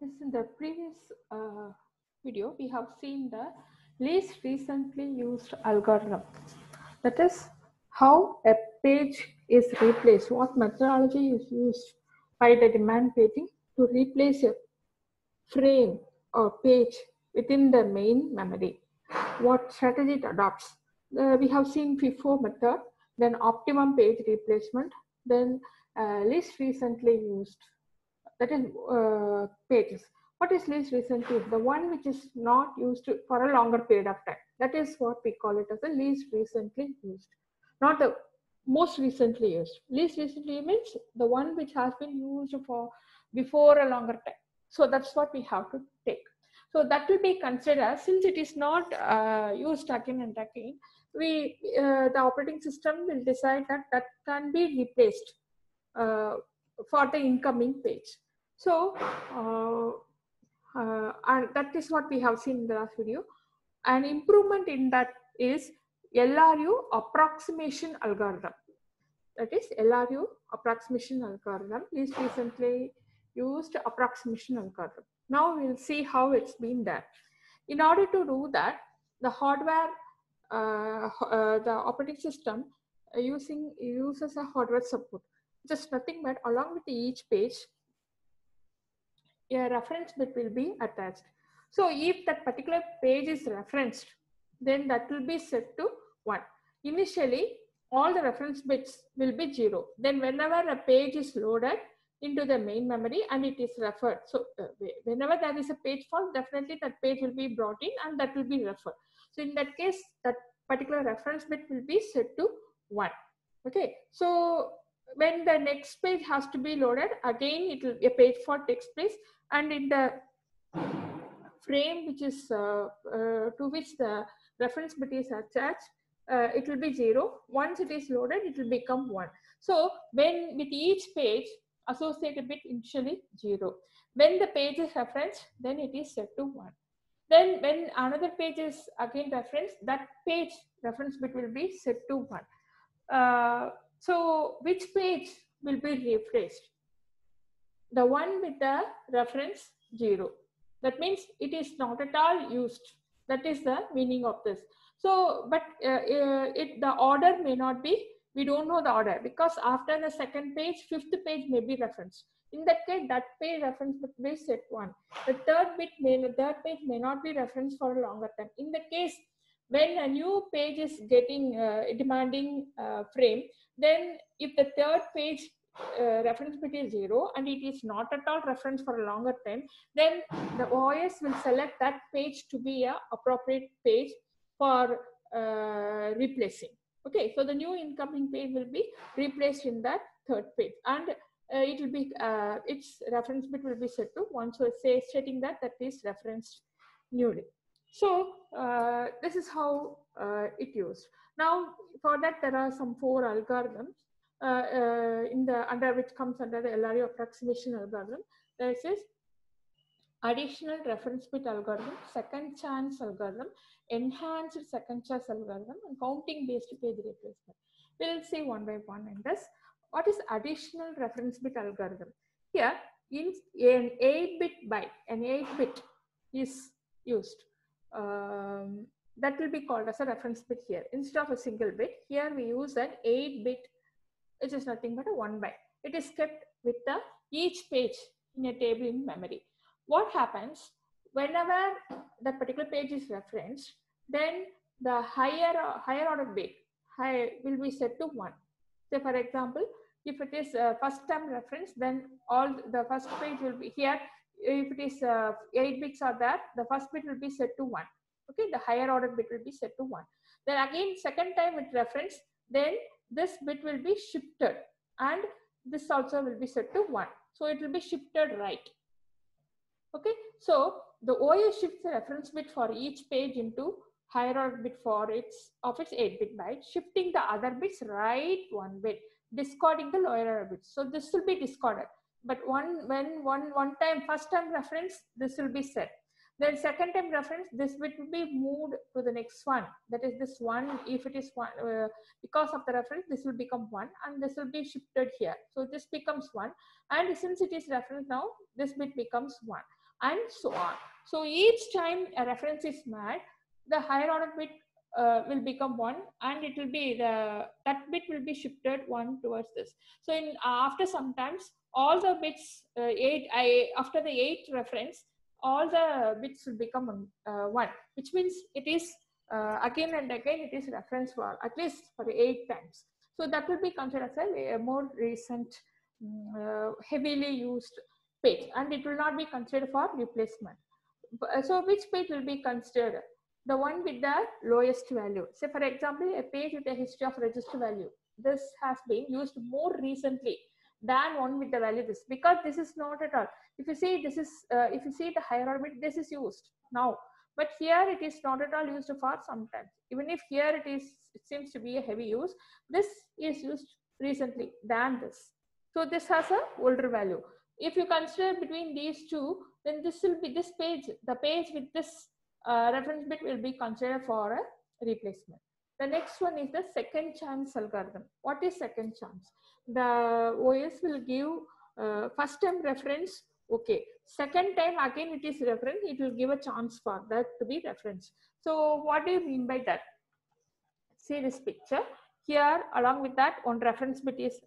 This in the previous uh, video, we have seen the least recently used algorithm. That is how a page is replaced, what methodology is used by the demand paging to replace a frame or page within the main memory. What strategy it adopts. Uh, we have seen FIFO method, then optimum page replacement, then uh, least recently used that is uh, pages. What is least recently? The one which is not used for a longer period of time. That is what we call it as the least recently used, not the most recently used. Least recently means the one which has been used for before a longer time. So that's what we have to take. So that will be considered since it is not uh, used again and again. We uh, the operating system will decide that that can be replaced uh, for the incoming page. So uh, uh, and that is what we have seen in the last video. An improvement in that is LRU approximation algorithm. That is LRU approximation algorithm is recently used approximation algorithm. Now we'll see how it's been done. In order to do that, the hardware, uh, uh, the operating system uh, using uses a hardware support. Just nothing but along with each page, a reference bit will be attached. So if that particular page is referenced, then that will be set to one. Initially, all the reference bits will be zero. Then whenever a page is loaded into the main memory and it is referred. So uh, whenever there is a page fault, definitely that page will be brought in and that will be referred. So in that case, that particular reference bit will be set to one. Okay, so when the next page has to be loaded, again it will a page fault takes place and in the frame which is uh, uh, to which the reference bit is attached, uh, it will be zero. Once it is loaded, it will become one. So when with each page, associated bit initially zero. When the page is referenced, then it is set to one. Then when another page is again referenced, that page reference bit will be set to one. Uh, so which page will be replaced? The one with the reference zero. That means it is not at all used. That is the meaning of this. So, but uh, uh, it the order may not be, we don't know the order because after the second page, fifth page may be referenced. In that case, that page reference will be set one. The third bit may, the third page may not be referenced for a longer time. In the case, when a new page is getting uh, demanding uh, frame, then if the third page uh, reference bit is zero and it is not at all reference for a longer time, then the OS will select that page to be a appropriate page for uh, replacing. Okay, so the new incoming page will be replaced in that third page and uh, it will be, uh, its reference bit will be set to one. So say stating that that is referenced newly. So uh, this is how it used. Now for that there are some four algorithms in the under which comes under the LRU approximation algorithm. There is additional reference bit algorithm, second chance algorithm, enhanced second chance algorithm, and counting based page replacement. We'll see one by one in this. What is additional reference bit algorithm? Here, in an 8-bit byte, an 8-bit is used. Um, that will be called as a reference bit here. Instead of a single bit, here we use an 8-bit, which is nothing but a 1 byte. It is kept with the each page in a table in memory what happens whenever the particular page is referenced, then the higher higher order bit high, will be set to one. So for example, if it is uh, first time reference, then all the first page will be here. If it is uh, eight bits are there, the first bit will be set to one. Okay, the higher order bit will be set to one. Then again, second time it reference, then this bit will be shifted and this also will be set to one. So it will be shifted right. Okay, so the OS shifts the reference bit for each page into higher order bit for its of its 8-bit byte, shifting the other bits right one bit, discarding the lower order bits. So this will be discarded. But one when one one time first time reference, this will be set. Then second time reference, this bit will be moved to the next one. That is this one. If it is one, uh, because of the reference, this will become one, and this will be shifted here. So this becomes one. And since it is reference now, this bit becomes one. and so on. So each time a reference is made, the higher order bit uh, will become one and it will be the that bit will be shifted one towards this so in after sometimes all the bits uh, eight i after the eight reference all the bits will become uh, one which means it is uh, again and again it is reference for at least for eight times so that will be considered as a, a more recent um, heavily used page and it will not be considered for replacement so which page will be considered the one with the lowest value. Say for example, a page with a history of register value. This has been used more recently than one with the value this because this is not at all. If you see this is, uh, if you see the higher bit, this is used now. But here it is not at all used for sometimes. Even if here it is, it seems to be a heavy use. This is used recently than this. So this has a older value. If you consider between these two, then this will be this page, the page with this uh, reference bit will be considered for a replacement. The next one is the second chance algorithm. What is second chance? The OS will give uh, first time reference, okay. Second time again it is reference, it will give a chance for that to be reference. So what do you mean by that? See this picture. Here along with that one reference bit is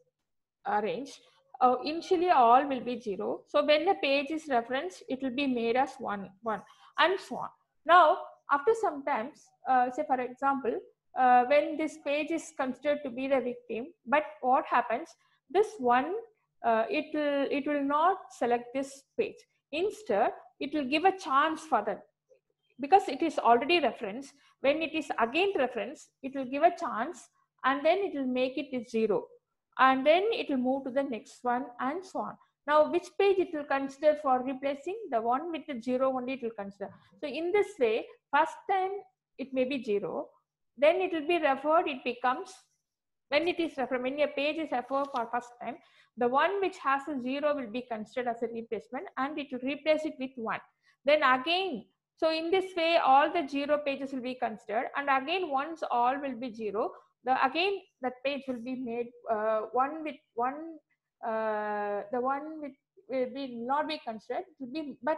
arranged. Uh, initially all will be zero. So when the page is referenced, it will be made as one, one and so on. Now, after some times, uh, say for example, uh, when this page is considered to be the victim, but what happens, this one, uh, it, will, it will not select this page. Instead, it will give a chance for that. Because it is already reference, when it is again reference, it will give a chance and then it will make it zero. And then it will move to the next one and so on. Now, which page it will consider for replacing? The one with the zero only it will consider. So in this way, first time it may be zero, then it will be referred, it becomes, when it is referred, when a page is referred for first time, the one which has a zero will be considered as a replacement and it will replace it with one. Then again, so in this way, all the zero pages will be considered and again once all will be zero, the again that page will be made uh, one with one uh, the one which will be not be considered to be but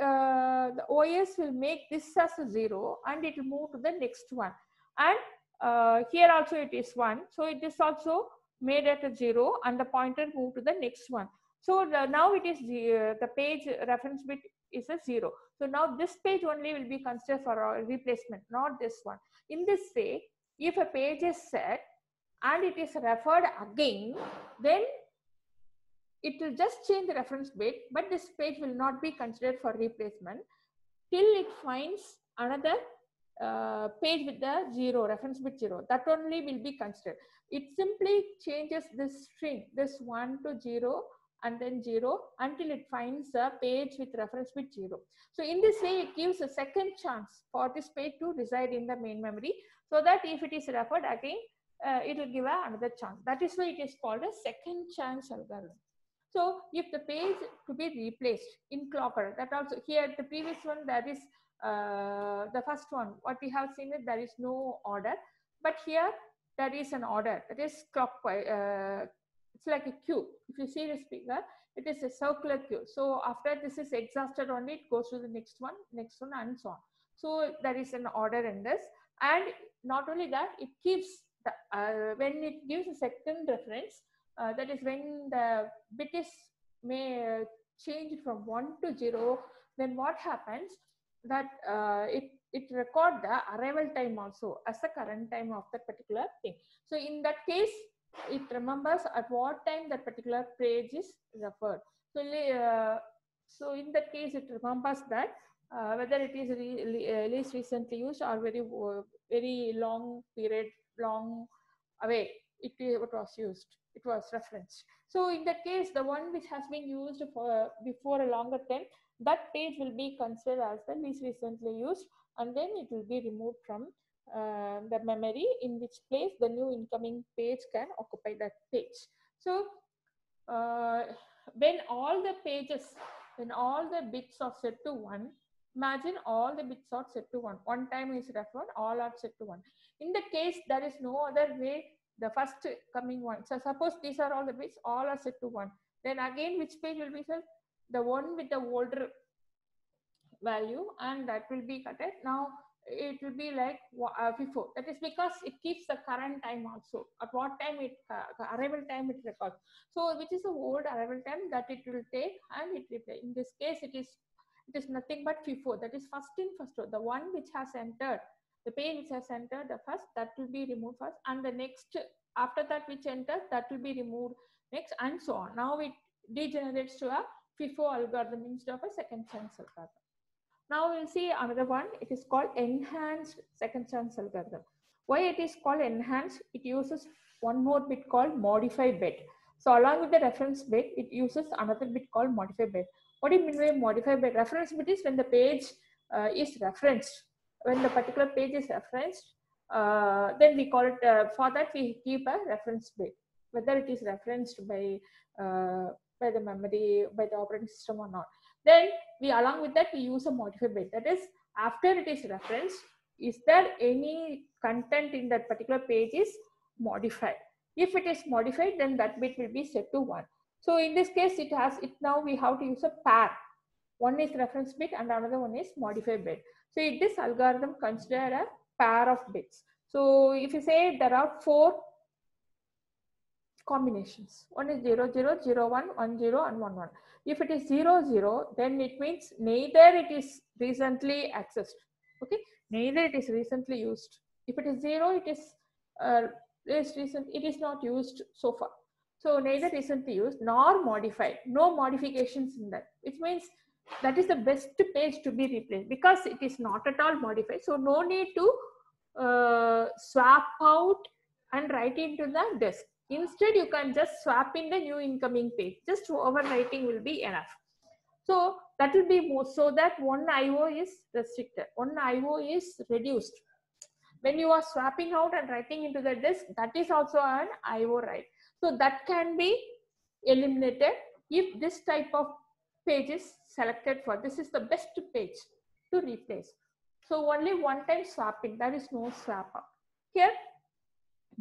uh, the OS will make this as a zero and it will move to the next one. And uh, here also it is one. So it is also made at a zero and the pointer move to the next one. So the, now it is the, uh, the page reference bit is a zero. So now this page only will be considered for a replacement not this one. In this way if a page is set and it is referred again then it will just change the reference bit, but this page will not be considered for replacement till it finds another uh, page with the zero, reference bit zero. That only will be considered. It simply changes this string, this one to zero and then zero until it finds a page with reference bit zero. So in this way, it gives a second chance for this page to reside in the main memory so that if it is referred again, uh, it will give another chance. That is why it is called a second chance algorithm. So if the page to be replaced in clocker, that also here the previous one that is uh, the first one, what we have seen is there is no order, but here there is an order. That is clockwise. Uh, it's like a cube. If you see this figure, it is a circular cube. So after this is exhausted only, it goes to the next one, next one, and so on. So there is an order in this, and not only that, it gives the uh, when it gives a second reference, uh, that is when the bit is may uh, change from 1 to 0 then what happens? That uh, it it record the arrival time also as the current time of that particular thing. So in that case it remembers at what time that particular page is referred. So uh, so in that case it remembers that uh, whether it is re, uh, least recently used or very very long period long away it, it was used it was referenced. So in that case, the one which has been used for before a longer time, that page will be considered as the least recently used and then it will be removed from uh, the memory in which place the new incoming page can occupy that page. So uh, when all the pages, when all the bits are set to 1, imagine all the bits are set to 1. One time is referred, all are set to 1. In the case, there is no other way the first coming one. So suppose these are all the bits, all are set to one. Then again, which page will be set? The one with the older value and that will be cut cutted. Now it will be like uh, before. That is because it keeps the current time also. At what time it uh, arrival time it records. So which is the old arrival time that it will take and it replay. In this case, it is it is nothing but FIFO. That is first in first out. The one which has entered the page which has entered the first that will be removed first and the next after that which enters that will be removed next and so on. Now it degenerates to a FIFO algorithm instead of a second chance algorithm. Now we'll see another one. It is called enhanced second chance algorithm. Why it is called enhanced? It uses one more bit called modify bit. So along with the reference bit, it uses another bit called modify bit. What do you mean by modify bit? Reference bit is when the page uh, is referenced. When the particular page is referenced, uh, then we call it, uh, for that we keep a reference bit. Whether it is referenced by, uh, by the memory, by the operating system or not. Then we along with that we use a modify bit. That is after it is referenced, is there any content in that particular page is modified. If it is modified, then that bit will be set to one. So in this case, it has it now we have to use a pair. One is reference bit and another one is modify bit. So this algorithm consider a pair of bits. So if you say there are four combinations, one is 0, 0, 0, 1, 1, 0 and 1, 1. If it is 0, 0, then it means neither it is recently accessed. Okay, neither it is recently used. If it is 0, it is uh, is recent, it is not used so far. So neither recently used nor modified, no modifications in that, which means that is the best page to be replaced because it is not at all modified. So no need to uh, swap out and write into the disk. Instead, you can just swap in the new incoming page. Just overwriting will be enough. So that will be more so that one IO is restricted, one IO is reduced. When you are swapping out and writing into the disk, that is also an IO write. So that can be eliminated if this type of page is selected for. This is the best page to replace. So only one time swapping, there is no swap out. Here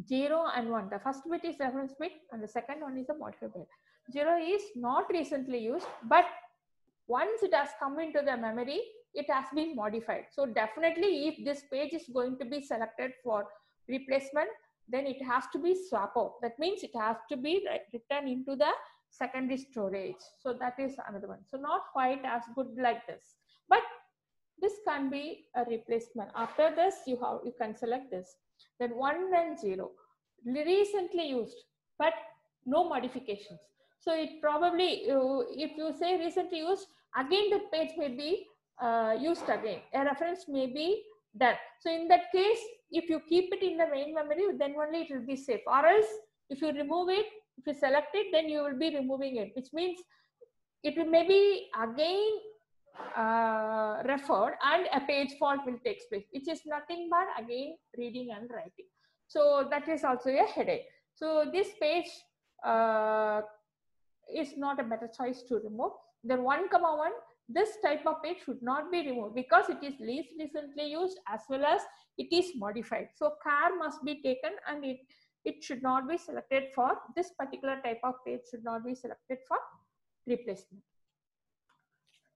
0 and 1. The first bit is reference bit and the second one is a modifier bit. 0 is not recently used, but once it has come into the memory, it has been modified. So definitely if this page is going to be selected for replacement, then it has to be swap out. That means it has to be written into the secondary storage. So that is another one. So not quite as good like this, but this can be a replacement. After this, you have you can select this. Then 1 and 0 recently used but no modifications. So it probably if you say recently used again the page may be uh, used again. A reference may be done. So in that case if you keep it in the main memory then only it will be safe. Or else if you remove it if you select it then you will be removing it which means it will maybe again uh, referred and a page fault will take place, which is nothing but again reading and writing. So that is also a headache. So this page uh, is not a better choice to remove. Then one comma one, this type of page should not be removed because it is least recently used as well as it is modified. So care must be taken and it, it should not be selected for this particular type of page should not be selected for replacement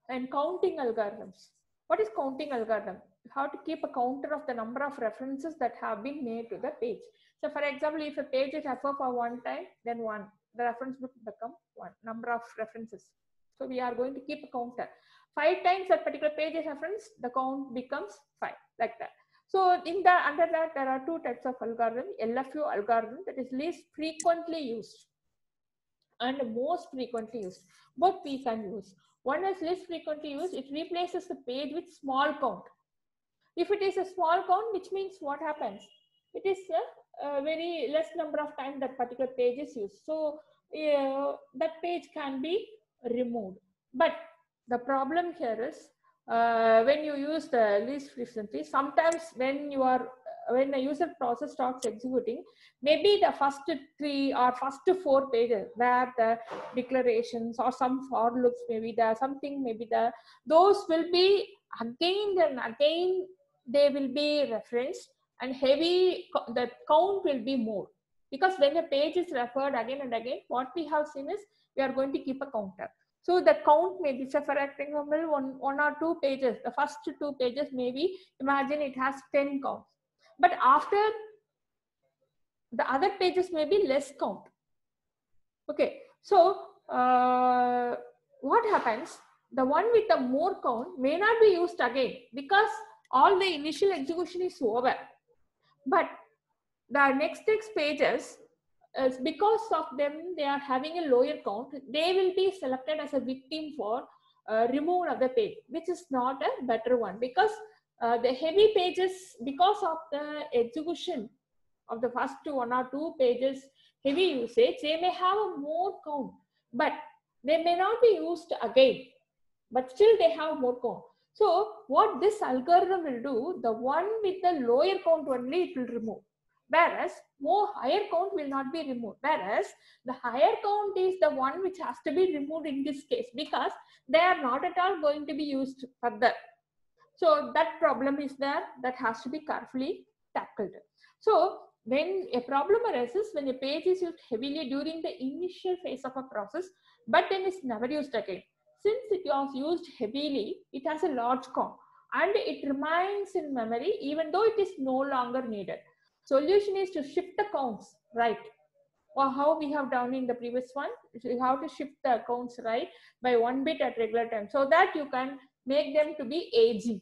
and counting algorithms. What is counting algorithm? How to keep a counter of the number of references that have been made to the page. So for example, if a page is referred for one time, then one, the reference would become one, number of references. So we are going to keep a counter. Five times that particular page is referenced, the count becomes five, like that. So in the under that, there are two types of algorithm, LFU algorithm that is least frequently used and most frequently used. Both we can use. One is least frequently used. It replaces the page with small count. If it is a small count, which means what happens? It is a, a very less number of time that particular page is used. So uh, that page can be removed. But the problem here is uh, when you use the least frequently, sometimes when you are when the user process starts executing, maybe the first three or first four pages where the declarations or some for loops maybe the something maybe the those will be again and again they will be referenced and heavy the count will be more. Because when the page is referred again and again what we have seen is we are going to keep a counter So the count may be, say for example, one, one or two pages, the first two pages maybe, imagine it has 10 counts. But after the other pages may be less count. Okay, so uh, what happens? The one with the more count may not be used again because all the initial execution is over. But the next six pages is because of them they are having a lower count they will be selected as a victim for uh, removal of the page which is not a better one because uh, the heavy pages because of the execution of the first one or two pages heavy usage they may have a more count but they may not be used again but still they have more count. So what this algorithm will do the one with the lower count only it will remove whereas more higher count will not be removed. Whereas the higher count is the one which has to be removed in this case because they are not at all going to be used further. So that problem is there. That has to be carefully tackled. So when a problem arises when a page is used heavily during the initial phase of a process but then is never used again. Since it was used heavily it has a large count and it remains in memory even though it is no longer needed Solution is to shift the counts right. Or how we have done in the previous one, you have to shift the counts right by one bit at regular time so that you can make them to be aging.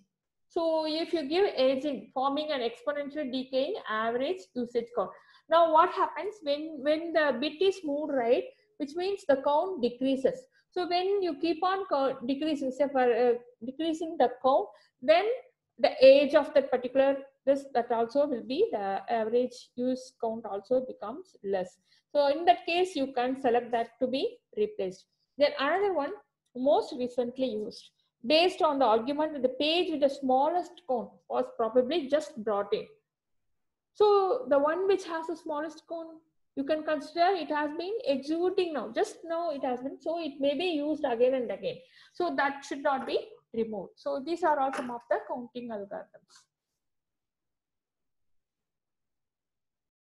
So if you give aging, forming an exponential decaying average usage count. Now what happens when, when the bit is moved right, which means the count decreases. So when you keep on decreasing, say for uh, decreasing the count, then the age of that particular this that also will be the average use count also becomes less. So in that case, you can select that to be replaced. Then another one most recently used based on the argument that the page with the smallest count was probably just brought in. So the one which has the smallest count, you can consider it has been executing now. Just now it has been, so it may be used again and again. So that should not be removed. So these are all some of the counting algorithms.